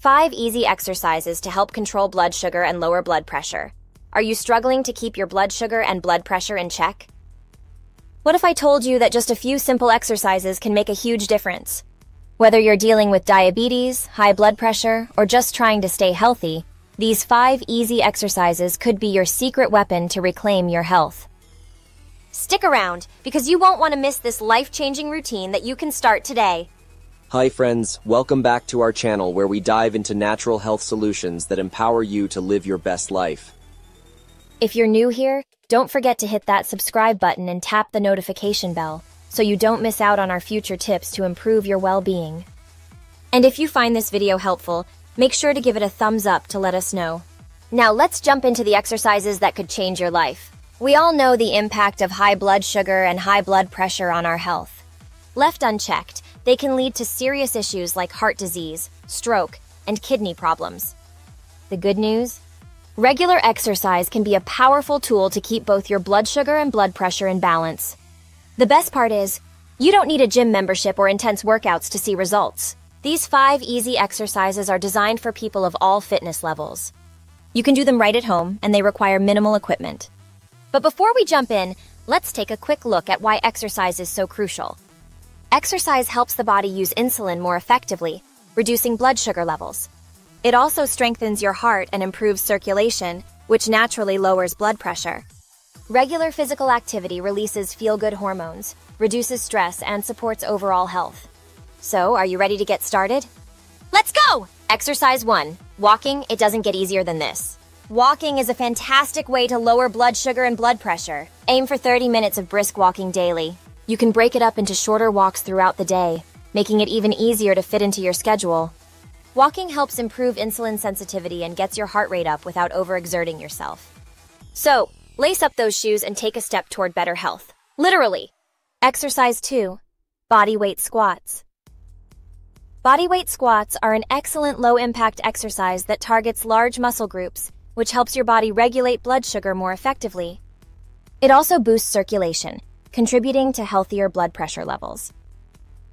5 easy exercises to help control blood sugar and lower blood pressure. Are you struggling to keep your blood sugar and blood pressure in check? What if I told you that just a few simple exercises can make a huge difference? Whether you're dealing with diabetes, high blood pressure, or just trying to stay healthy, these five easy exercises could be your secret weapon to reclaim your health. Stick around, because you won't want to miss this life-changing routine that you can start today. Hi friends, welcome back to our channel where we dive into natural health solutions that empower you to live your best life. If you're new here, don't forget to hit that subscribe button and tap the notification bell so you don't miss out on our future tips to improve your well-being. And if you find this video helpful, make sure to give it a thumbs up to let us know. Now let's jump into the exercises that could change your life. We all know the impact of high blood sugar and high blood pressure on our health. Left unchecked, they can lead to serious issues like heart disease, stroke, and kidney problems. The good news? Regular exercise can be a powerful tool to keep both your blood sugar and blood pressure in balance. The best part is, you don't need a gym membership or intense workouts to see results. These five easy exercises are designed for people of all fitness levels. You can do them right at home, and they require minimal equipment. But before we jump in, let's take a quick look at why exercise is so crucial. Exercise helps the body use insulin more effectively, reducing blood sugar levels. It also strengthens your heart and improves circulation, which naturally lowers blood pressure. Regular physical activity releases feel-good hormones, reduces stress, and supports overall health. So, are you ready to get started? Let's go! Exercise 1. Walking, it doesn't get easier than this. Walking is a fantastic way to lower blood sugar and blood pressure. Aim for 30 minutes of brisk walking daily. You can break it up into shorter walks throughout the day, making it even easier to fit into your schedule. Walking helps improve insulin sensitivity and gets your heart rate up without overexerting yourself. So, lace up those shoes and take a step toward better health. Literally. Exercise 2. Body weight squats. Body weight squats are an excellent low-impact exercise that targets large muscle groups which helps your body regulate blood sugar more effectively. It also boosts circulation, contributing to healthier blood pressure levels.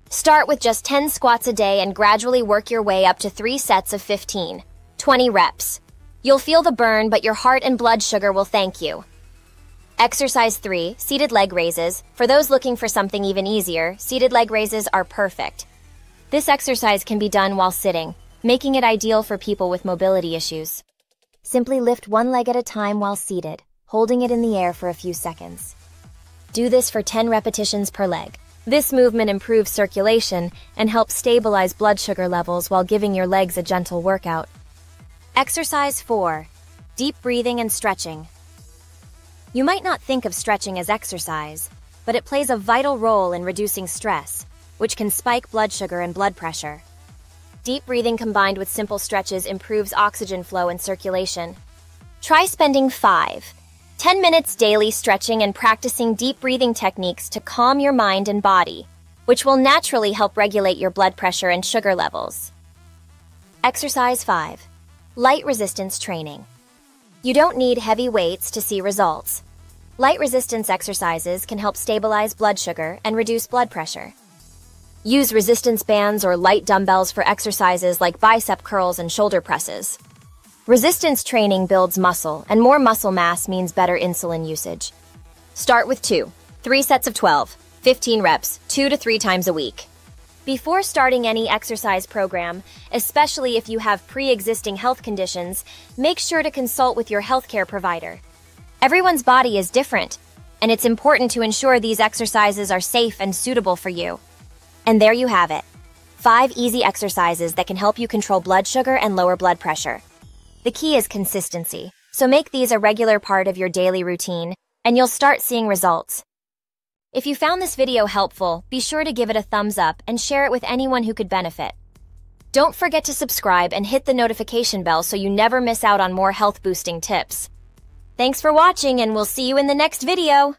Start with just 10 squats a day and gradually work your way up to three sets of 15, 20 reps. You'll feel the burn, but your heart and blood sugar will thank you. Exercise 3, seated leg raises. For those looking for something even easier, seated leg raises are perfect. This exercise can be done while sitting, making it ideal for people with mobility issues. Simply lift one leg at a time while seated, holding it in the air for a few seconds. Do this for 10 repetitions per leg. This movement improves circulation and helps stabilize blood sugar levels while giving your legs a gentle workout. Exercise 4. Deep breathing and stretching. You might not think of stretching as exercise, but it plays a vital role in reducing stress, which can spike blood sugar and blood pressure. Deep breathing combined with simple stretches improves oxygen flow and circulation. Try spending 5, 10 minutes daily stretching and practicing deep breathing techniques to calm your mind and body, which will naturally help regulate your blood pressure and sugar levels. Exercise 5. Light resistance training. You don't need heavy weights to see results. Light resistance exercises can help stabilize blood sugar and reduce blood pressure. Use resistance bands or light dumbbells for exercises like bicep curls and shoulder presses. Resistance training builds muscle, and more muscle mass means better insulin usage. Start with two, three sets of 12, 15 reps, two to three times a week. Before starting any exercise program, especially if you have pre-existing health conditions, make sure to consult with your healthcare provider. Everyone's body is different, and it's important to ensure these exercises are safe and suitable for you. And there you have it. Five easy exercises that can help you control blood sugar and lower blood pressure. The key is consistency, so make these a regular part of your daily routine, and you'll start seeing results. If you found this video helpful, be sure to give it a thumbs up and share it with anyone who could benefit. Don't forget to subscribe and hit the notification bell so you never miss out on more health boosting tips. Thanks for watching and we'll see you in the next video!